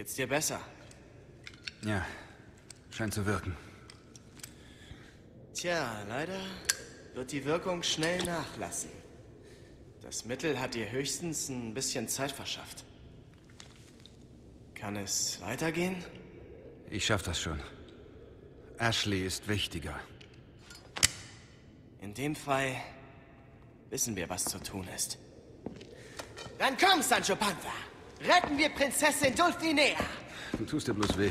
Geht's dir besser? Ja, scheint zu wirken. Tja, leider wird die Wirkung schnell nachlassen. Das Mittel hat dir höchstens ein bisschen Zeit verschafft. Kann es weitergehen? Ich schaff das schon. Ashley ist wichtiger. In dem Fall wissen wir, was zu tun ist. Dann komm, Sancho Panza! Retten wir Prinzessin Dulcinea! Du tust dir bloß weh.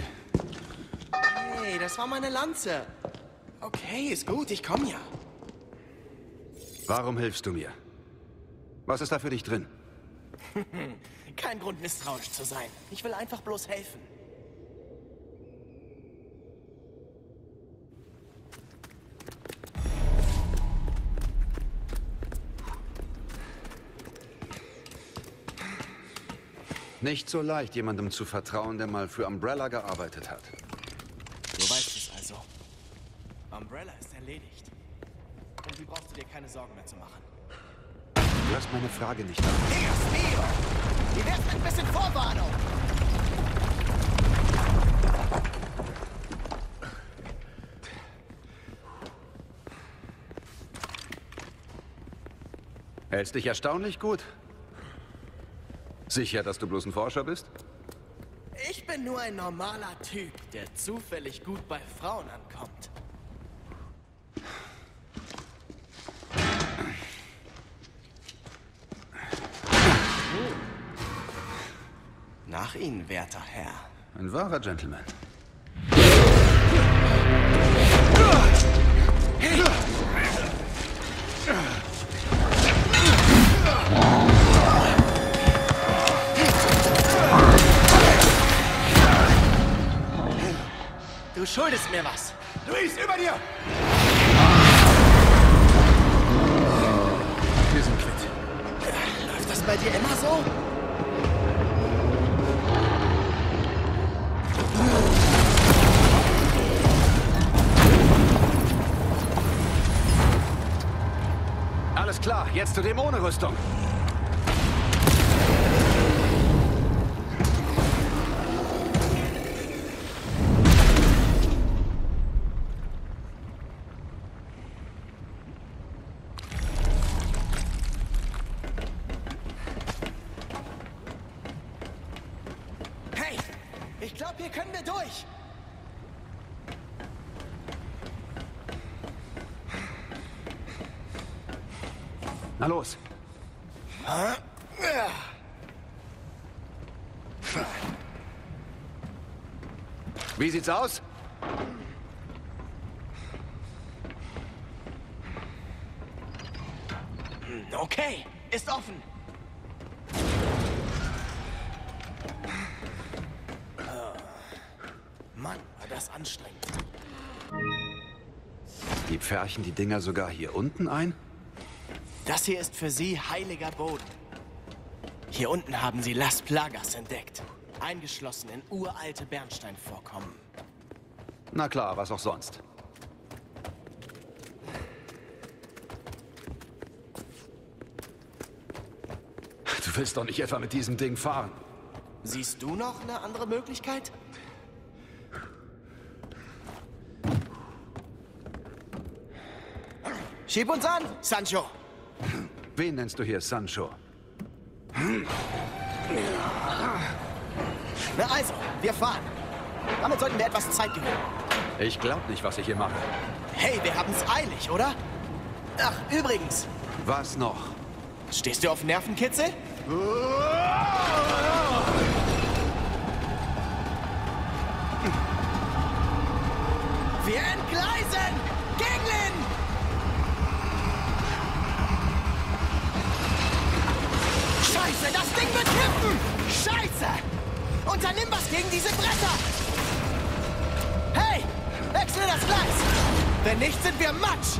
Hey, das war meine Lanze. Okay, ist gut, ich komm ja. Warum hilfst du mir? Was ist da für dich drin? Kein Grund, misstrauisch zu sein. Ich will einfach bloß helfen. Nicht so leicht, jemandem zu vertrauen, der mal für Umbrella gearbeitet hat. Du weißt es also. Umbrella ist erledigt. Und wie brauchst du dir keine Sorgen mehr zu machen. Du hast meine Frage nicht an. Dios mio! Wie wär's mit ein bisschen Vorwarnung? Hältst dich erstaunlich gut. Sicher, dass du bloß ein Forscher bist? Ich bin nur ein normaler Typ, der zufällig gut bei Frauen ankommt. Nach Ihnen, werter Herr. Ein wahrer Gentleman. Du schuldest mir was. Luis, über dir! Wir sind quitt. Läuft das bei dir immer so? Alles klar, jetzt zu dem ohne Rüstung. Hey, ich glaube, hier können wir durch. Na los. Wie sieht's aus? Okay, ist offen. Mann, war das anstrengend. Die pferchen die Dinger sogar hier unten ein? Das hier ist für Sie heiliger Boden. Hier unten haben Sie Las Plagas entdeckt. Eingeschlossen in uralte Bernsteinvorkommen. Na klar, was auch sonst. Du willst doch nicht etwa mit diesem Ding fahren. Siehst du noch eine andere Möglichkeit? Schieb uns an, Sancho. Wen nennst du hier Sancho? Na also, wir fahren. Damit sollten wir etwas Zeit gewinnen. Ich glaub nicht, was ich hier mache. Hey, wir haben's eilig, oder? Ach, übrigens, Was noch? stehst du auf Nervenkitzel? Wir Unternimm was gegen diese Bretter! Hey! Wechsle das Gleis! Wenn nicht, sind wir Matsch!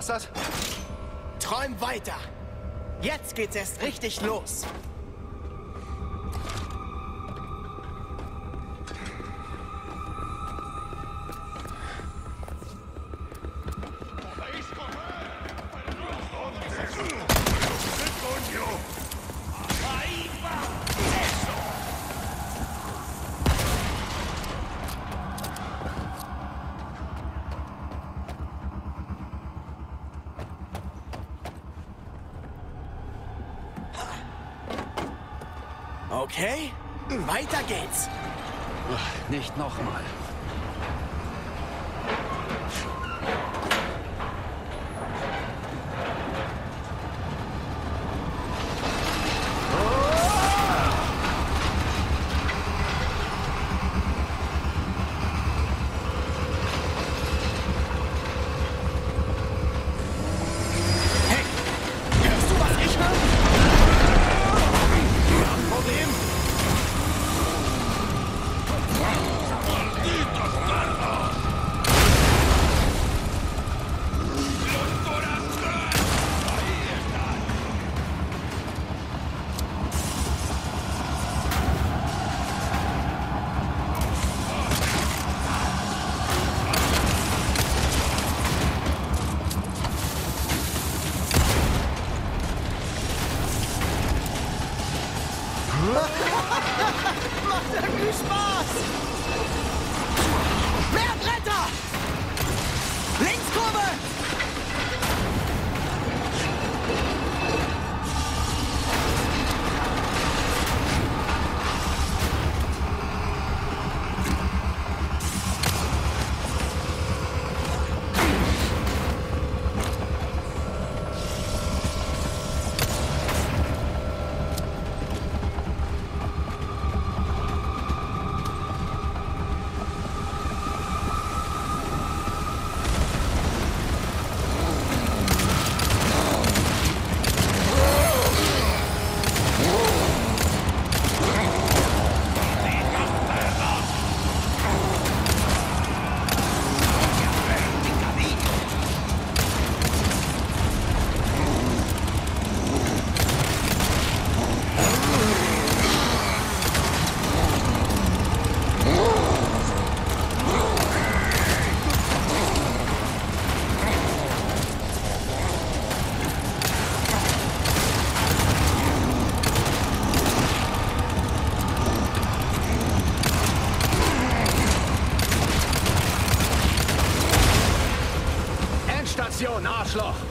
War's das? Träum weiter! Jetzt geht's erst richtig los! Weiter geht's. Nicht nochmal. Arschloch!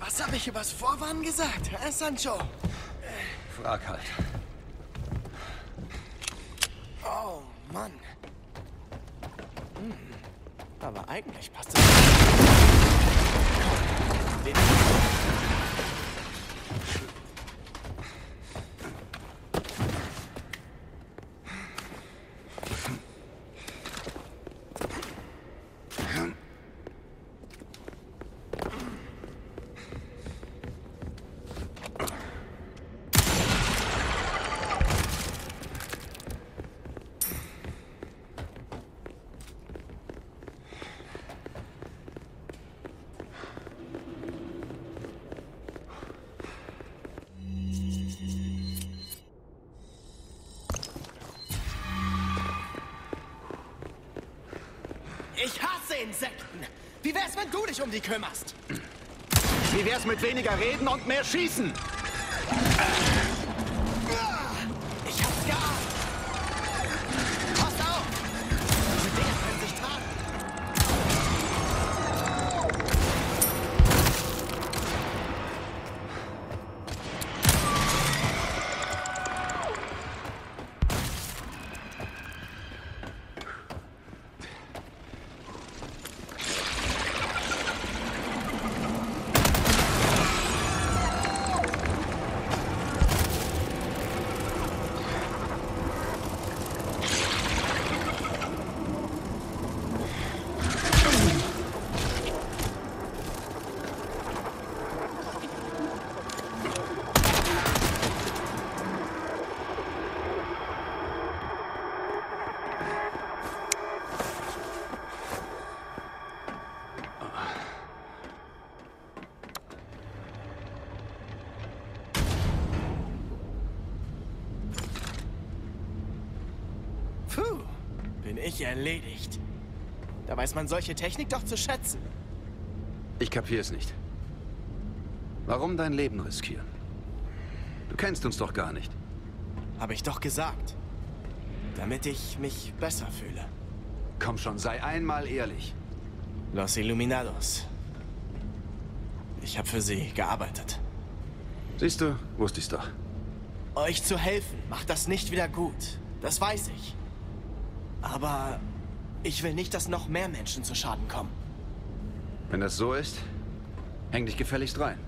Was habe ich übers Vorwarnen gesagt, Herr Sancho? Frag halt. Oh, Mann. Hm. Aber eigentlich passt es... Den Insekten. Wie wär's, wenn du dich um die kümmerst? Wie wär's mit weniger reden und mehr schießen? Puh, bin ich erledigt. Da weiß man solche Technik doch zu schätzen. Ich kapier's nicht. Warum dein Leben riskieren? Du kennst uns doch gar nicht. Habe ich doch gesagt. Damit ich mich besser fühle. Komm schon, sei einmal ehrlich. Los Illuminados. Ich habe für sie gearbeitet. Siehst du, wusste ich's doch. Euch zu helfen macht das nicht wieder gut. Das weiß ich. Aber ich will nicht, dass noch mehr Menschen zu Schaden kommen. Wenn das so ist, häng dich gefälligst rein.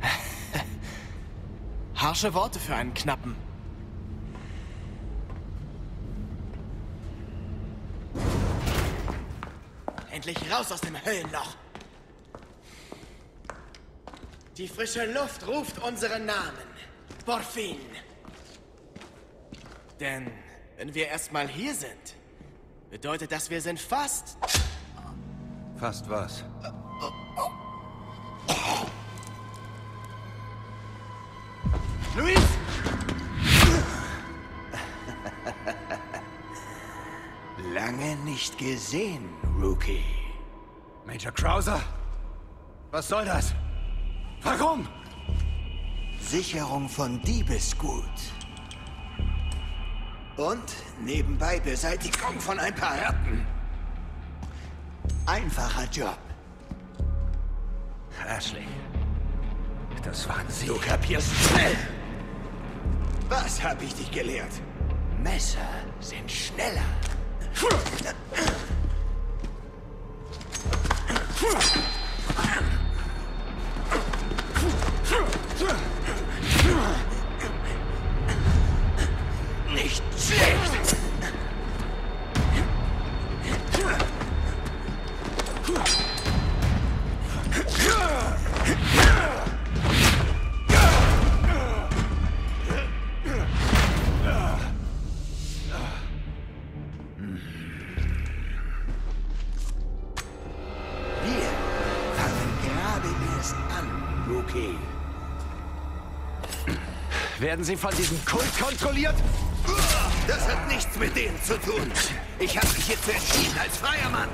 Harsche Worte für einen Knappen. Endlich raus aus dem Höllenloch. Die frische Luft ruft unseren Namen. Porfin. Denn wenn wir erstmal hier sind, bedeutet das, wir sind fast Fast was. Luis! Lange nicht gesehen, Rookie. Major Krauser? Was soll das? Warum? Sicherung von Diebesgut. Und nebenbei Beseitigung von ein paar Ratten. Einfacher Job. Ashley. Das waren sie. Du kapierst schnell. Was hab ich dich gelehrt? Messer sind schneller. Werden sie von diesem Kult kontrolliert? Das hat nichts mit denen zu tun. Ich habe mich hierzu entschieden als freier Mann.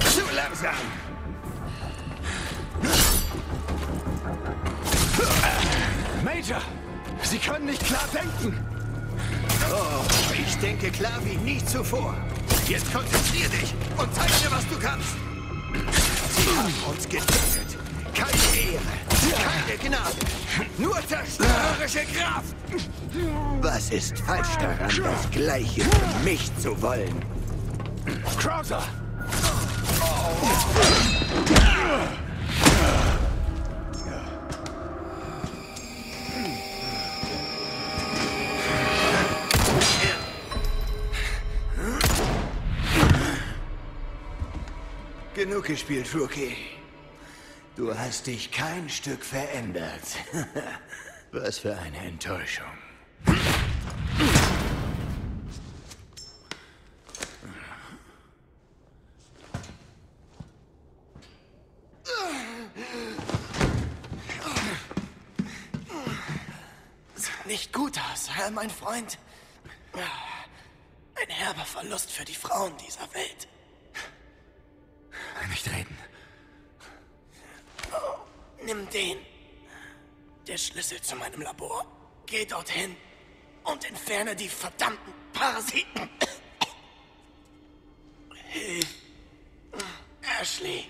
Zu langsam. Major! Sie können nicht klar denken! Oh, ich denke klar wie nie zuvor. Jetzt konzentrier dich und zeig mir, was du kannst. Sieh haben uns getötet. Keine Ehre, keine Gnade, nur zerstörerische Kraft. Was ist falsch daran, das Gleiche für mich zu wollen? Krauser! Genug gespielt, Rookie. Du hast dich kein Stück verändert. Was für eine Enttäuschung. Sieht nicht gut aus, mein Freund. Ein herber Verlust für die Frauen dieser Welt. Nimm den. Der Schlüssel zu meinem Labor. Geh dorthin und entferne die verdammten Parasiten. Hilf. Ashley.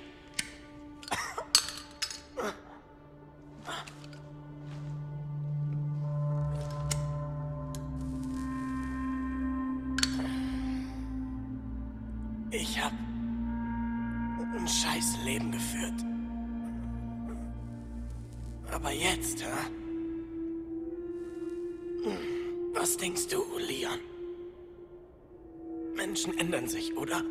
Aber jetzt, hä? Hm, Was denkst du, Leon? Menschen ändern sich, oder?